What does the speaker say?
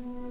Mm-hmm.